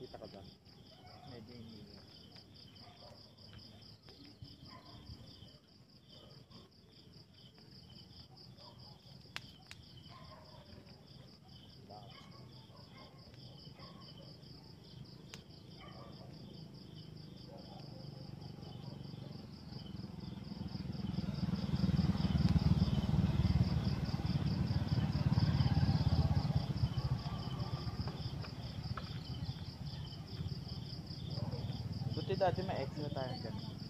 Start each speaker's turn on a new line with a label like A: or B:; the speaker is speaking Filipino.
A: Kita ka ba?
B: Medyo hindi. Buti dati may extra tayo